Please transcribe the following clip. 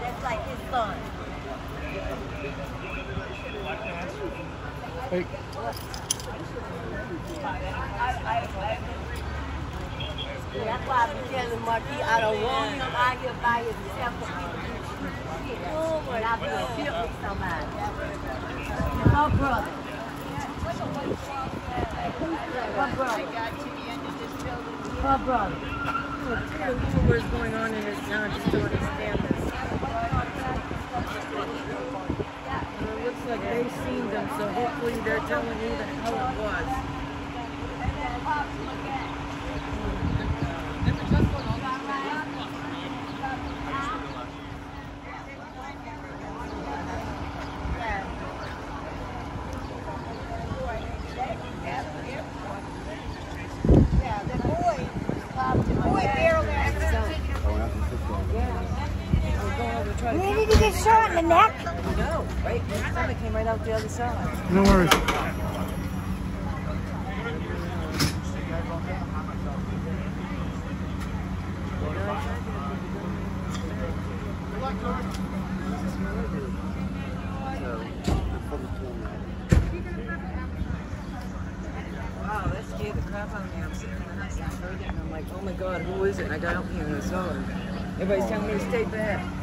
that's like his son. Hey. That's why I've been telling Marquis I don't want him out here by himself for people to shit. Oh my God. I'll be a pimp with. My brother. My brother. My brother. Look, what's going on in this town, just doing this damn they've seen them, so hopefully they're telling you that We're to try to Where did he get shot in the neck? No, right? His stomach came right out the other side. no worries. Wow, that scared the crap out of me. I'm sitting in the house and I heard it and I'm like, oh my god, who is it? And I got up here and I saw her. Everybody's telling me to stay back.